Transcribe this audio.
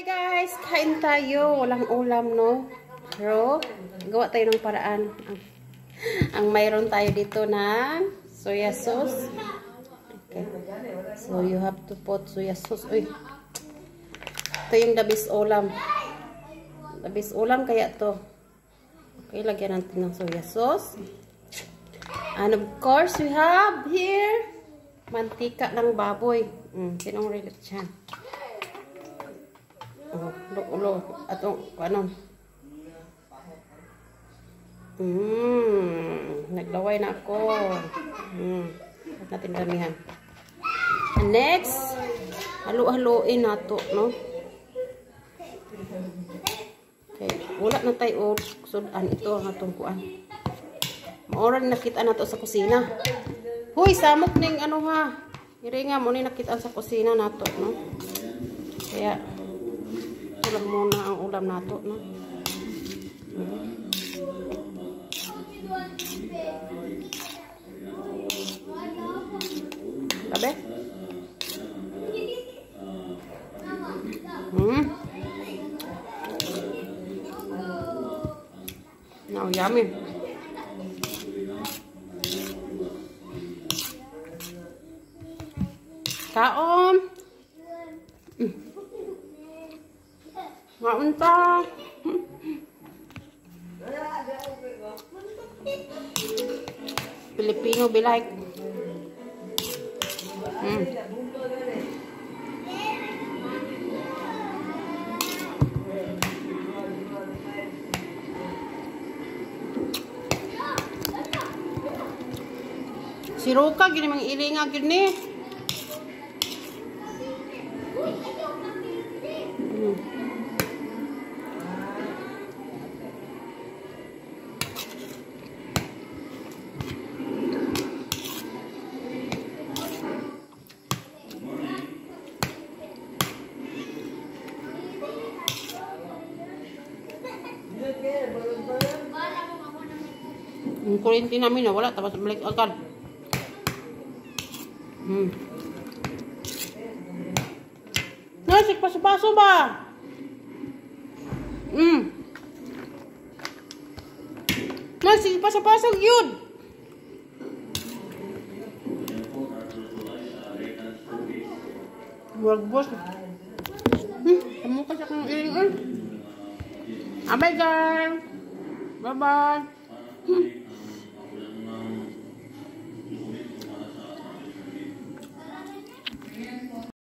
Hi guys, kain tayo. Walang ulam, no? Pero, gawa tayo ng paraan. Ang, ang mayroon tayo dito na soya sauce. Okay. So, you have to put soya sauce. Uy. Ito yung dabis ulam. Dabis ulam kaya to. Okay, lagyan natin ng soya sauce. And of course, we have here mantika ng baboy. Mm, sinong relit siya? Oh, ulo, ulo. Atong, ano? Mmm, naglaway na ako. Mmm, natin damihan. And next, halu-haluin na no? Okay, wala na tayo sudan ito ang atong kuan. Maura nakita na to sa kusina. Huy, samok ning ano ha. Iringa mo ni nakita sa kusina nato, no? Kaya, ulam muna ang ulam nato, no? Sabi? Hmm. Now, yummy. Kaon. Mm. Kaon ta. Filipino be like. Mm. Si Roka, gini mang ilinga gini. Yung kuryente namin na wala, tapos balik agad. Hmm. Nasik, paso-paso ba? Hmm. Nasik, paso-paso yun. Wag boss. I'm a girl. Bye bye.